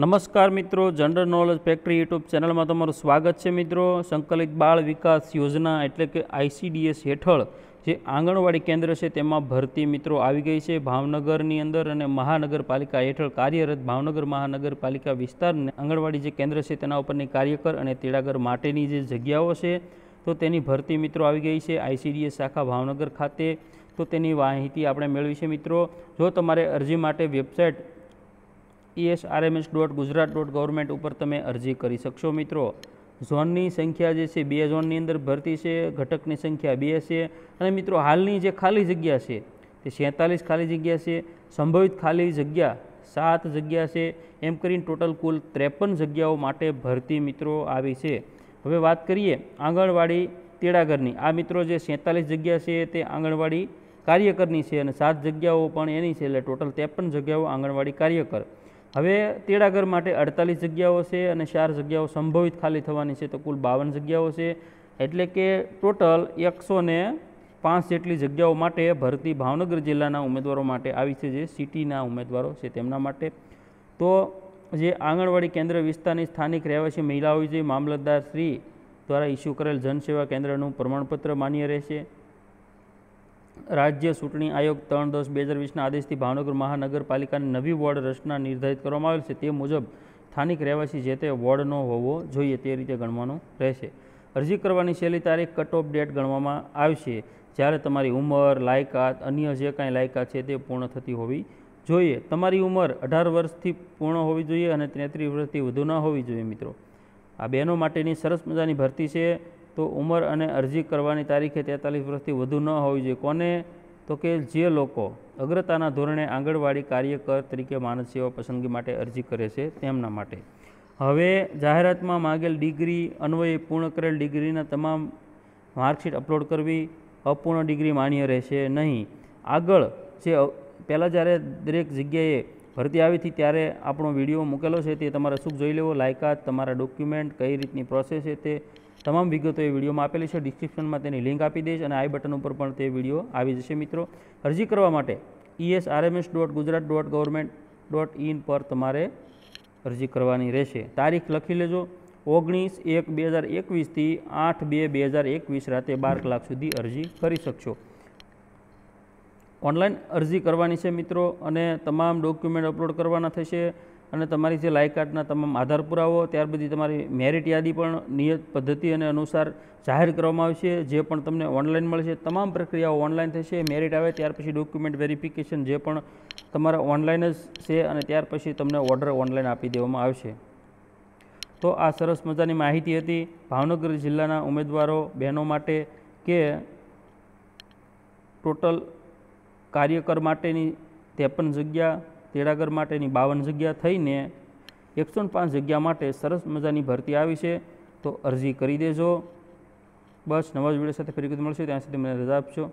નમસ્કાર મિત્રો general knowledge factory YouTube ચેનલમાં તમારું સ્વાગત છે મિત્રો. સંકલિત બાળ વિકાસ યોજના એટલે કે આઈસીડીએસ હેઠળ જે આંગણવાડી કેન્દ્ર છે તેમાં ભરતી મિત્રો આવી ગઈ છે. ભાવનગરની અંદર અને મહાનગરપાલિકા હેઠળ કાર્યરત ભાવનગર મહાનગરપાલિકા વિસ્તારને આંગણવાડી જે કેન્દ્ર છે તેના ઉપરની કાર્યકર અને તેડાગર માટેની જે જગ્યાઓ છે, તો તેની ભરતી મિત્રો આવી ગઈ છે આઈસીડીએસ શાખા ભાવનગર ખાતે. તો તેની માહિતી આપણે મેળવી છે મિત્રો. જો તમારે અરજી માટે website ESRMS dot Gujarat dot government ઉપર તમે અરજી કરી શકશો, મિત્રો. ઝોનની સંખ્યા જે છે, બે ઝોનની અંદર ભરતી છે, ઘટકની સંખ્યા બે છે. અને મિત્રો, હાલની જે ખાલી જગ્યા છે, તે છેતાલીસ ખાલી જગ્યા છે, સંભવિત ખાલી જગ્યા સાત જગ્યા છે. એમ કરીને ટોટલ કુલ ત્રેપન જગ્યાઓ માટે ભરતી મિત્રો આવી છે. હવે વાત કરીએ આંગણવાડી તેડાગરની. આ મિત્રો જે સેંતાલીસ જગ્યા છે, તે આંગણવાડી કાર્યકરની છે અને સાત જગ્યાઓ પણ એની છે, એટલે ટોટલ ત્રેપન જગ્યાઓ આંગણવાડી કાર્યકર. હવે તેડાગર માટે અડતાલીસ જગ્યાઓ છે અને ચાર જગ્યાઓ સંભવિત ખાલી થવાની છે તો કુલ બાવન જગ્યાઓ છે. એટલે કે ટોટલ એકસો ને પાંચ જેટલી જગ્યાઓ માટે ભરતી ભાવનગર જિલ્લાના ઉમેદવારો માટે આવી છે જે સિટીના ઉમેદવારો છે તેમના માટે. તો જે આંગણવાડી કેન્દ્ર વિસ્તારની સ્થાનિક રહેવાસી મહિલાઓ જે મામલતદાર શ્રી દ્વારા ઇસ્યુ કરેલ જનસેવા કેન્દ્રનું પ્રમાણપત્ર માન્ય રહેશે. રાજ્ય ચૂંટણી આયોગ ત્રણ દસ બે હજાર વીસના આદેશથી ભાવનગર મહાનગરપાલિકાની નવી વોર્ડ રચના નિર્ધારિત કરવામાં આવેલ છે. તે મુજબ સ્થાનિક રહેવાસી જે તે વોર્ડનો હોવો જોઈએ તે રીતે ગણવાનો રહેશે. અરજી કરવાની છેલ્લી તારીખ કટ ઓફ ડેટ ગણવામાં આવશે. જ્યારે તમારી ઉંમર, લાયકાત, અન્ય જે કાંઈ લાયકાત છે તે પૂર્ણ થતી હોવી જોઈએ. તમારી ઉંમર અઢાર વર્ષથી પૂર્ણ હોવી જોઈએ અને તેત્રીસ વર્ષથી વધુ ન હોવી જોઈએ મિત્રો. આ બહેનો માટેની સરસ મજાની ભરતી છે. તો ઉંમર અને અરજી કરવાની તારીખે તેતાલીસ વર્ષથી વધુ ન હોવી જોઈએ. કોને? તો કે જે લોકો અગ્રતાના ધોરણે આંગણવાડી કાર્યકર તરીકે માનદ સેવા પસંદગી માટે અરજી કરે છે તેમના માટે. હવે જાહેરાતમાં માગેલ ડિગ્રી અન્વયે પૂર્ણ કરેલ ડિગ્રીના તમામ માર્કશીટ અપલોડ કરવી અપૂર્ણ ડિગ્રી માન્ય રહેશે નહીં. આગળ જે પહેલાં જ્યારે દરેક જગ્યાએ ભરતી આવી હતી ત્યારે આપણો વીડિયો મૂકેલો છે તે તમારે શું જોઈ લેવો. લાયકાત, તમારા ડોક્યુમેન્ટ, કઈ રીતની પ્રોસેસ છે તે તમામ વિગતો એ વિડીયોમાં આપેલી છે. ડિસ્ક્રિપ્શનમાં તેની લિંક આપી દઈશ અને આઈ બટન ઉપર પણ તે વીડિયો આવી જશે મિત્રો. અરજી કરવા માટે ESRMS dot Gujarat dot government dot in પર તમારે અરજી કરવાની રહેશે. તારીખ લખી લેજો. ઓગણીસ એક બે હજાર એકવીસથી આઠ બે બે હજાર એકવીસ રાતે બાર કલાક સુધી અરજી કરી શકશો. ઓનલાઈન અરજી કરવાની છે મિત્રો અને તમામ ડોક્યુમેન્ટ અપલોડ કરવાના થશે. અને તમારી જે લાયકાતના તમામ આધાર પુરાવો, ત્યાર પછી તમારી મેરિટ યાદી પણ નિયત પદ્ધતિ અને અનુસાર જાહેર કરવામાં આવશે. જે પણ તમને ઓનલાઈન મળશે, તમામ પ્રક્રિયાઓ ઓનલાઈન થશે મેરિટ આવે ત્યાર પછી ડોક્યુમેન્ટ વેરિફિકેશન જે પણ તમારા ઓનલાઈન જ છે અને ત્યાર પછી તમને ઓર્ડર ઓનલાઈન આપી દેવામાં આવશે. તો આ સરસ મજાની માહિતી હતી ભાવનગર જિલ્લાના ઉમેદવારો, બહેનો માટે કે ટોટલ કાર્યકર માટેની ત્રેપન જગ્યા તેડાગર માટેની બાવન જગ્યા થઈને એકસો પાંચ જગ્યા માટે સરસ મજાની ભરતી આવી છે, તો અરજી કરી દેજો. બસ નવા જ વીડિયો સાથે ફરી મળશે. ત્યાં સુધી મને રજા આપશો